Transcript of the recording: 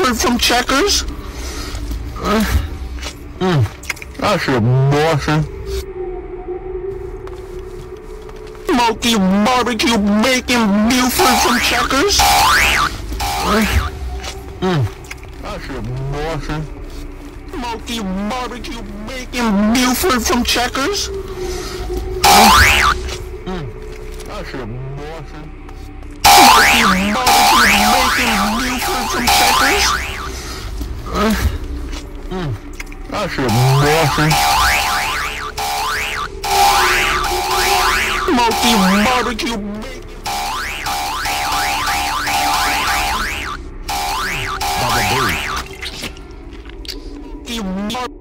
Buford from Checkers? Uh, mm, that's bossing. Smoky barbecue bacon Buford from Checkers? Uh, mm, that's bossing. Smoky barbecue bacon Buford from Checkers? Uh, mm, that's. Smoky I should bossy. Smoky barbecue, baby. Baba